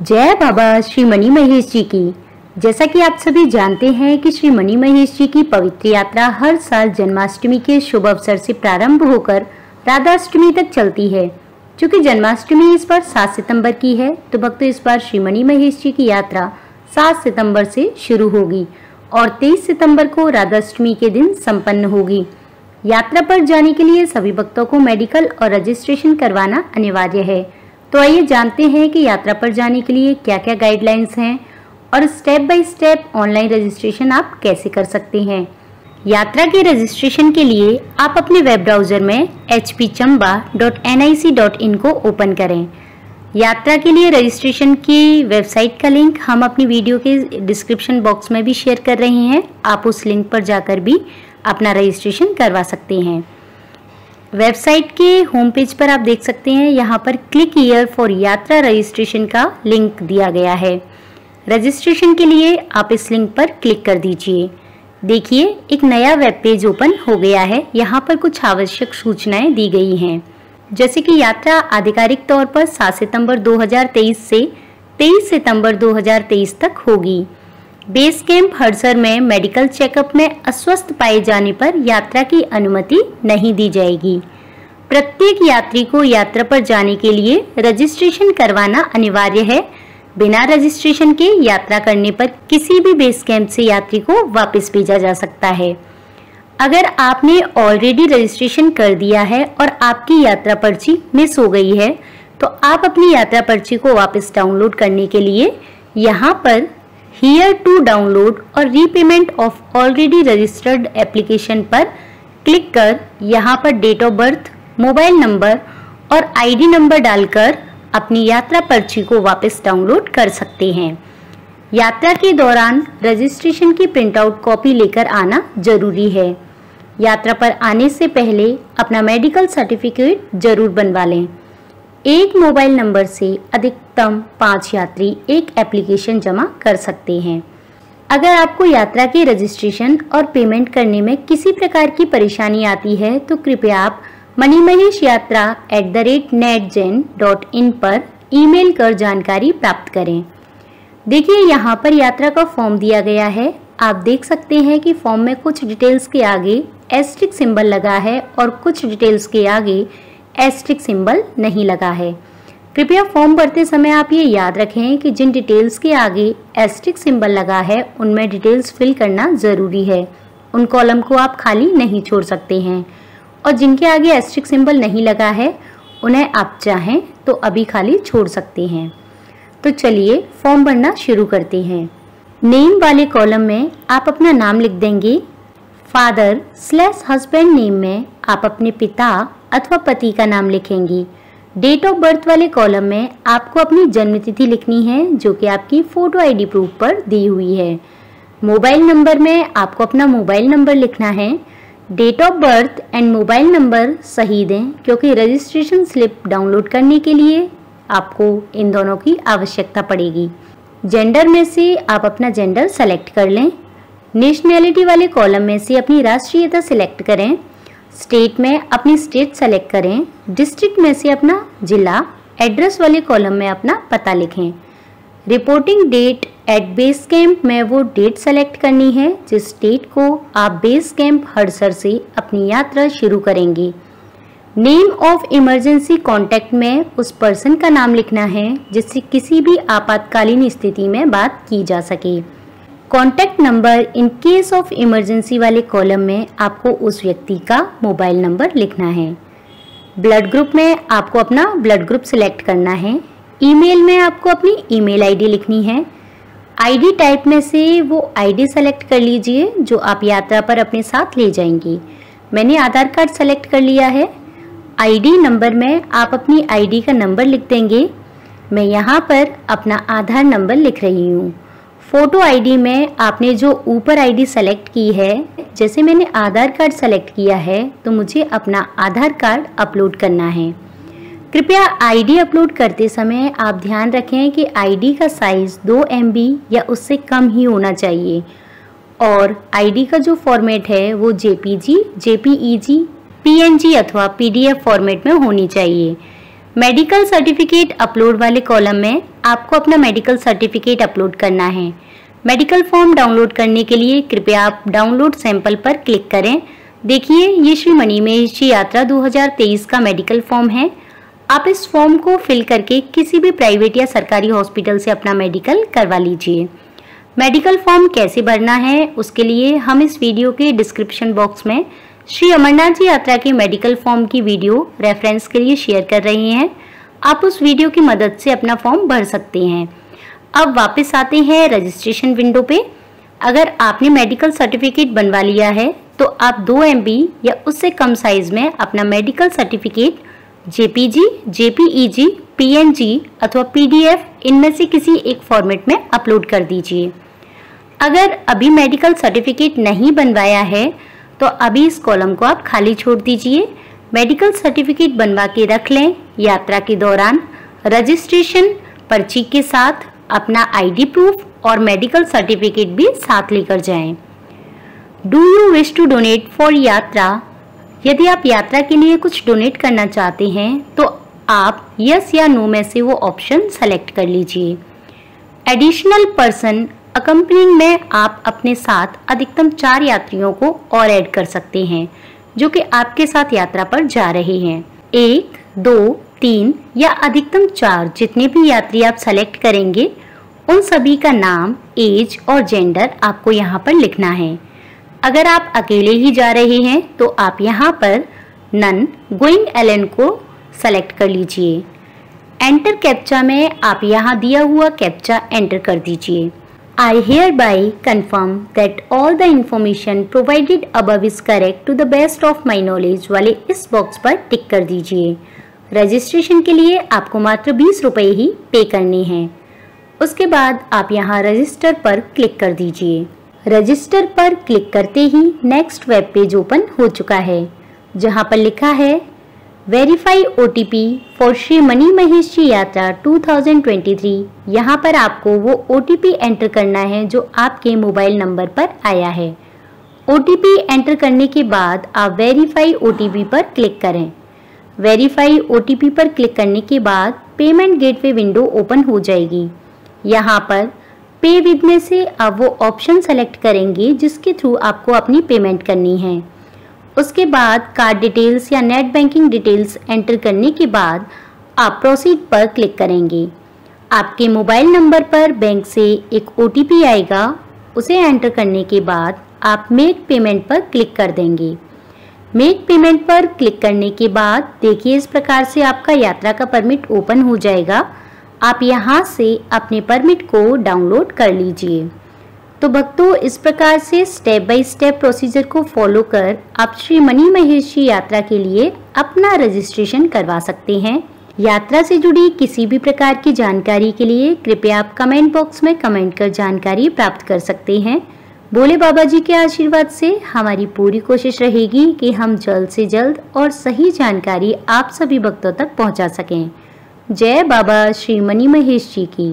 जय बाबा श्री मणि महेश जी की। जैसा कि आप सभी जानते हैं कि श्री मणि महेश जी की पवित्र यात्रा हर साल जन्माष्टमी के शुभ अवसर से प्रारंभ होकर राधाष्टमी तक चलती है। क्योंकि जन्माष्टमी इस बार 7 सितंबर की है तो भक्त, इस बार श्री मणि महेश जी की यात्रा 7 सितंबर से शुरू होगी और 23 सितंबर को राधाष्टमी के दिन संपन्न होगी। यात्रा पर जाने के लिए सभी भक्तों को मेडिकल और रजिस्ट्रेशन करवाना अनिवार्य है। तो आइए जानते हैं कि यात्रा पर जाने के लिए क्या क्या गाइडलाइंस हैं और step by step online registration आप कैसे कर सकते हैं। यात्रा के रजिस्ट्रेशन के लिए आप अपने वेब ब्राउज़र में एच को ओपन करें। यात्रा के लिए रजिस्ट्रेशन की वेबसाइट का लिंक हम अपनी वीडियो के डिस्क्रिप्शन बॉक्स में भी शेयर कर रहे हैं। आप उस लिंक पर जाकर भी अपना रजिस्ट्रेशन करवा सकते हैं। वेबसाइट के होम पेज पर आप देख सकते हैं, यहाँ पर क्लिक ईयर फॉर यात्रा रजिस्ट्रेशन का लिंक दिया गया है। रजिस्ट्रेशन के लिए आप इस लिंक पर क्लिक कर दीजिए। देखिए, एक नया वेब पेज ओपन हो गया है। यहाँ पर कुछ आवश्यक सूचनाएँ दी गई हैं। जैसे कि यात्रा आधिकारिक तौर पर 7 सितंबर 2023 से 23 सितंबर 2023 तक होगी। बेस कैंप हड़सर में मेडिकल चेकअप में अस्वस्थ पाए जाने पर यात्रा की अनुमति नहीं दी जाएगी। प्रत्येक यात्री को यात्रा पर जाने के लिए रजिस्ट्रेशन करवाना अनिवार्य है। बिना रजिस्ट्रेशन के यात्रा करने पर किसी भी बेस कैंप से यात्री को वापस भेजा जा सकता है। अगर आपने ऑलरेडी रजिस्ट्रेशन कर दिया है और आपकी यात्रा पर्ची मिस हो गई है तो आप अपनी यात्रा पर्ची को वापस डाउनलोड करने के लिए यहाँ पर हियर टू डाउनलोड और repayment of already registered application पर क्लिक कर यहाँ पर date of birth mobile number और आईडी नंबर डालकर अपनी यात्रा पर्ची को वापस डाउनलोड कर सकते हैं। यात्रा के दौरान रजिस्ट्रेशन की प्रिंटआउट कॉपी लेकर आना ज़रूरी है। यात्रा पर आने से पहले अपना मेडिकल सर्टिफिकेट ज़रूर बनवा लें। एक मोबाइल नंबर से अधिकतम पाँच यात्री एक एप्लीकेशन जमा कर सकते हैं। अगर आपको यात्रा के रजिस्ट्रेशन और पेमेंट करने में किसी प्रकार की परेशानी आती है तो कृपया आप मनी महेश यात्रा at the rate net gen dot in पर ईमेल कर जानकारी प्राप्त करें। देखिए, यहाँ पर यात्रा का फॉर्म दिया गया है। आप देख सकते हैं कि फॉर्म में कुछ डिटेल्स के आगे एस्ट्रिक सिंबल लगा है और कुछ डिटेल्स के आगे एस्ट्रिक सिंबल नहीं लगा है। कृपया फॉर्म भरते समय आप ये याद रखें कि जिन डिटेल्स के आगे एस्ट्रिक सिंबल लगा है, उनमें डिटेल्स फिल करना ज़रूरी है। उन कॉलम को आप खाली नहीं छोड़ सकते हैं। और जिनके आगे एस्ट्रिक सिंबल नहीं लगा है, उन्हें आप चाहें तो अभी खाली छोड़ सकते हैं। तो चलिए फॉर्म भरना शुरू करते हैं। नेम वाले कॉलम में आप अपना नाम लिख देंगे। फादर स्लैश हस्बैंड नेम में आप अपने पिता अथवा पति का नाम लिखेंगी। डेट ऑफ़ बर्थ वाले कॉलम में आपको अपनी जन्म तिथि लिखनी है, जो कि आपकी फ़ोटो आईडी प्रूफ पर दी हुई है। मोबाइल नंबर में आपको अपना मोबाइल नंबर लिखना है। Date of birth and mobile number सही दें, क्योंकि रजिस्ट्रेशन स्लिप डाउनलोड करने के लिए आपको इन दोनों की आवश्यकता पड़ेगी। जेंडर में से आप अपना जेंडर सेलेक्ट कर लें। नेशनैलिटी वाले कॉलम में से अपनी राष्ट्रीयता सिलेक्ट करें। स्टेट में अपनी स्टेट सेलेक्ट करें, डिस्ट्रिक्ट में से अपना जिला, एड्रेस वाले कॉलम में अपना पता लिखें। Reporting date at base camp में वो डेट सेलेक्ट करनी है, जिस डेट को आप बेस कैंप हड़सर से अपनी यात्रा शुरू करेंगे। नेम ऑफ़ इमरजेंसी कॉन्टैक्ट में उस पर्सन का नाम लिखना है, जिससे किसी भी आपातकालीन स्थिति में बात की जा सके। Contact number in case of emergency वाले कॉलम में आपको उस व्यक्ति का मोबाइल नंबर लिखना है। ब्लड ग्रुप में आपको अपना ब्लड ग्रुप सिलेक्ट करना है। ईमेल में आपको अपनी ईमेल आईडी लिखनी है। आईडी टाइप में से वो आईडी सेलेक्ट कर लीजिए जो आप यात्रा पर अपने साथ ले जाएँगे। मैंने आधार कार्ड सेलेक्ट कर लिया है। आईडी नंबर में आप अपनी आईडी का नंबर लिख देंगे। मैं यहाँ पर अपना आधार नंबर लिख रही हूँ। फ़ोटो आईडी में आपने जो ऊपर आईडी सेलेक्ट की है, जैसे मैंने आधार कार्ड सेलेक्ट किया है तो मुझे अपना आधार कार्ड अपलोड करना है। कृपया आईडी अपलोड करते समय आप ध्यान रखें कि आईडी का साइज़ दो एम या उससे कम ही होना चाहिए। और आईडी का जो फॉर्मेट है, वो जेपीजी जेपीईजी पीएनजी अथवा पीडीएफ फॉर्मेट में होनी चाहिए। मेडिकल सर्टिफिकेट अपलोड वाले कॉलम में आपको अपना मेडिकल सर्टिफिकेट अपलोड करना है। मेडिकल फॉर्म डाउनलोड करने के लिए कृपया आप डाउनलोड सैंपल पर क्लिक करें। देखिए, ये श्री मणिमेश जी यात्रा 2023 का मेडिकल फॉर्म है। आप इस फॉर्म को फिल करके किसी भी प्राइवेट या सरकारी हॉस्पिटल से अपना मेडिकल करवा लीजिए। मेडिकल फॉर्म कैसे भरना है, उसके लिए हम इस वीडियो के डिस्क्रिप्शन बॉक्स में श्री अमरनाथ जी यात्रा के मेडिकल फॉर्म की वीडियो रेफरेंस के लिए शेयर कर रहे हैं। आप उस वीडियो की मदद से अपना फॉर्म भर सकते हैं। अब वापस आते हैं रजिस्ट्रेशन विंडो पे। अगर आपने मेडिकल सर्टिफिकेट बनवा लिया है तो आप दो एमबी या उससे कम साइज़ में अपना medical certificate JPG JPEG PNG अथवा पीडीएफ इनमें से किसी एक फॉर्मेट में अपलोड कर दीजिए। अगर अभी मेडिकल सर्टिफिकेट नहीं बनवाया है तो अभी इस कॉलम को आप खाली छोड़ दीजिए। मेडिकल सर्टिफिकेट बनवा के रख लें यात्रा के दौरान। रजिस्ट्रेशन पर्ची के साथ अपना आईडी प्रूफ और मेडिकल सर्टिफिकेट भी साथ लेकर जाएँ। Do you wish to donate for यात्रा? यदि आप यात्रा के लिए कुछ डोनेट करना चाहते हैं तो आप यस या नो में से वो ऑप्शन सेलेक्ट कर लीजिए। एडिशनल पर्सन अकम्पनिंग में आप अपने साथ अधिकतम चार यात्रियों को और ऐड कर सकते हैं, जो कि आपके साथ यात्रा पर जा रहे हैं। एक, दो, तीन या अधिकतम चार जितने भी यात्री आप सेलेक्ट करेंगे, उन सभी का नाम एज और जेंडर आपको यहाँ पर लिखना है। अगर आप अकेले ही जा रहे हैं तो आप यहाँ पर नन गोइंग एलन को सेलेक्ट कर लीजिए। एंटर कैप्चा में आप यहाँ दिया हुआ कैप्चा एंटर कर दीजिए। Hereby confirm that all the information provided above is correct to the best of my knowledge वाले इस बॉक्स पर टिक कर दीजिए। रजिस्ट्रेशन के लिए आपको मात्र बीस रुपये ही पे करने हैं। उसके बाद आप यहाँ रजिस्टर पर क्लिक कर दीजिए। रजिस्टर पर क्लिक करते ही नेक्स्ट वेब पेज ओपन हो चुका है, जहाँ पर लिखा है verify O T P for Shri Mani Mahesh ji यात्रा 2023 यहाँ पर आपको वो ओ टी पी एंटर करना है जो आपके मोबाइल नंबर पर आया है। ओ टी पी एंटर करने के बाद आप वेरीफाई ओ टी पी पर क्लिक करें। वेरीफाई ओ टी पी पर क्लिक करने के बाद पेमेंट गेटवे विंडो ओपन हो जाएगी। यहाँ पर पे विद में से आप वो ऑप्शन सेलेक्ट करेंगे जिसके थ्रू आपको अपनी पेमेंट करनी है। उसके बाद कार्ड डिटेल्स या नेट बैंकिंग डिटेल्स एंटर करने के बाद आप प्रोसीड पर क्लिक करेंगे। आपके मोबाइल नंबर पर बैंक से एक ओटीपी आएगा। उसे एंटर करने के बाद आप मेक पेमेंट पर क्लिक कर देंगे। मेक पेमेंट पर क्लिक करने के बाद देखिए इस प्रकार से आपका यात्रा का परमिट ओपन हो जाएगा। आप यहाँ से अपने परमिट को डाउनलोड कर लीजिए। तो भक्तों, इस प्रकार से स्टेप बाय स्टेप प्रोसीजर को फॉलो कर आप श्री मनी महेश यात्रा के लिए अपना रजिस्ट्रेशन करवा सकते हैं। यात्रा से जुड़ी किसी भी प्रकार की जानकारी के लिए कृपया आप कमेंट बॉक्स में कमेंट कर जानकारी प्राप्त कर सकते हैं। बोले बाबा जी के आशीर्वाद से हमारी पूरी कोशिश रहेगी कि हम जल्द से जल्द और सही जानकारी आप सभी भक्तों तक पहुँचा सकें। जय बाबा श्री मनी महेश जी की।